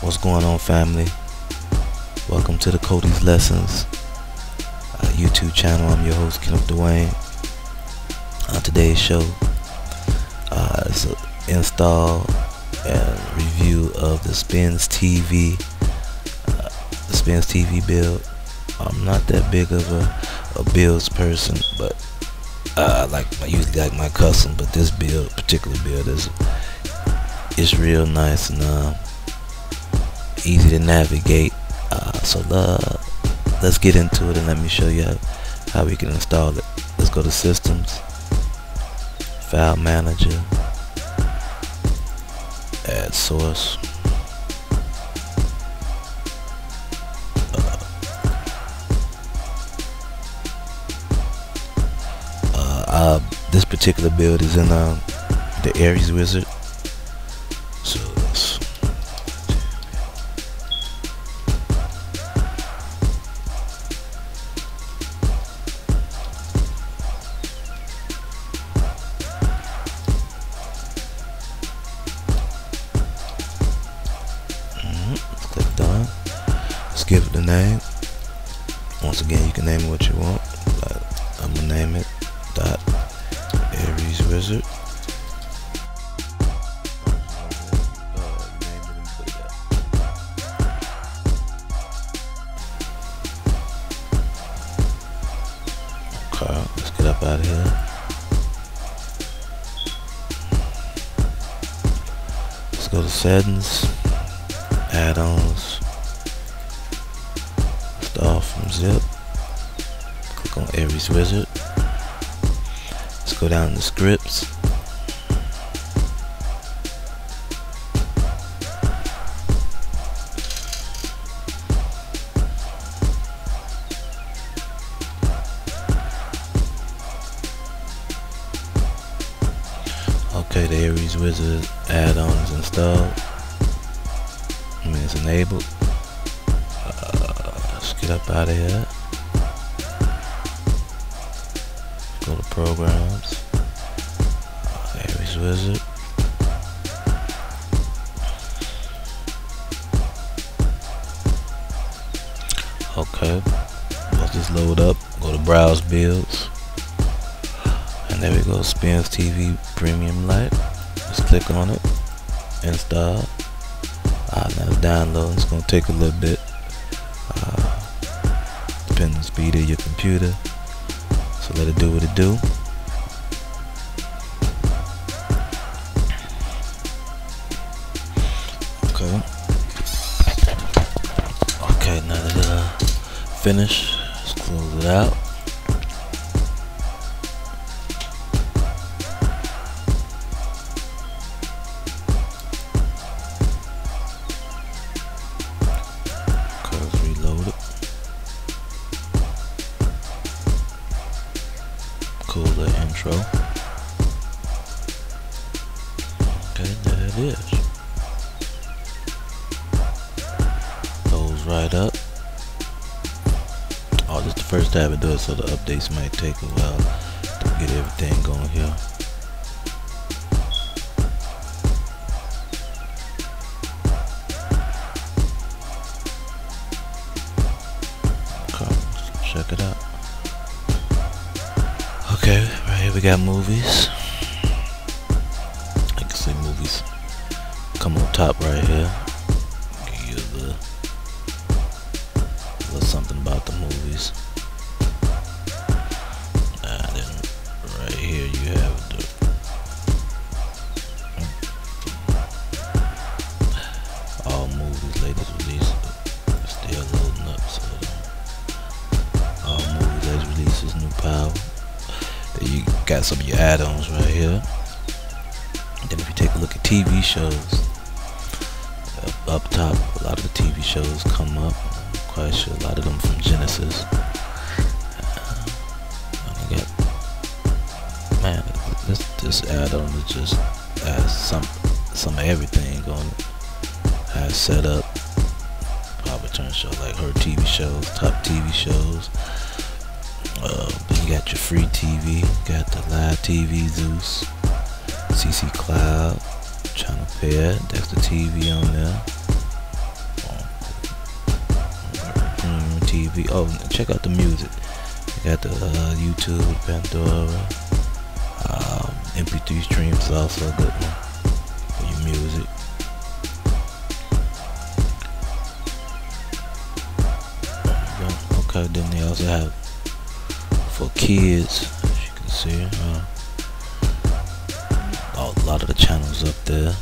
What's going on, family? Welcome to the Kodi's Lessons uh, YouTube channel. I'm your host, Kenneth Dwayne. On today's show uh, is an install and review of the Spinz TV, uh, the Spinz TV build. I'm not that big of a, a builds person, but uh, like I usually like my custom, but this build, particular build, is it's real nice and uh, easy to navigate. Uh, so uh, let's get into it and let me show you how, how we can install it. Let's go to Systems, File Manager, Add Source. Uh, uh, this particular build is in uh, the Ares Wizard. Done. Let's give it a name. Once again, you can name it what you want. I'm gonna name it dot Ares Wizard. Okay, let's get up out of here. Let's go to settings, add-ons, start from zip. Click on Ares Wizard. Let's go down to scripts. Okay, the Ares Wizard add-ons installed. I mean, it's enabled. Uh, let's get up out of here. Go to programs. Ares Wizard. Okay. Let's just load up. Go to browse builds. And there we go, Spinz TV Premium Lite. Just click on it, install. Uh, now it's downloading, it's gonna take a little bit. Uh, depending on the speed of your computer. So let it do what it do. Okay. Okay, now that uh, finished, let's close it out. Okay, there it is. Goes right up. Oh, this is the first time it so the updates might take a while to get everything Okay, right here we got movies. I can see movies come on top right here. Give the little something about the movies. And then right here you have the all movies latest release got some of your add-ons right here. Then if you take a look at TV shows up, up top a lot of the TV shows come up. I'm quite sure a lot of them from Genesis. Uh, and got man this this add-on is just has some some of everything on it. Has set up Power Turn show like her TV shows, top TV shows. You got your free TV, got the live TV, Zeus, CC Cloud, Channel Pair, Dexter TV on there. Oh, TV. Oh, check out the music. You got the uh, YouTube, Pandora, um, MP3 streams is also a good one for your music. Oh, okay, then they also have for kids, as you can see. Uh, a lot of the channels up there.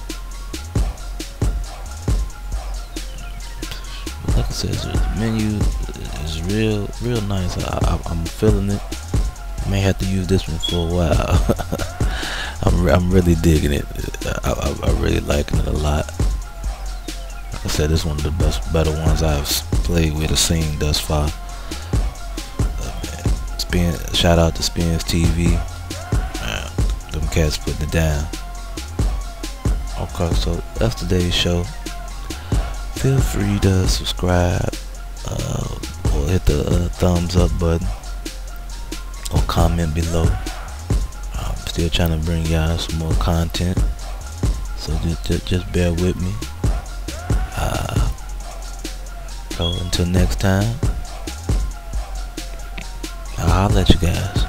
Like I said, the menu is real, real nice. I, am feeling it. May have to use this one for a while. I'm, I'm really digging it. I, I, I really liking it a lot. Like I said, this is one of the best, better ones I've played with or seen thus far. Spin, shout out to Spinz TV. Uh, them cats putting it down. Okay, so that's today's show. Feel free to subscribe uh, or hit the uh, thumbs up button or comment below. I'm still trying to bring y'all some more content, so just just, just bear with me. Uh, so until next time, I'll let you guys.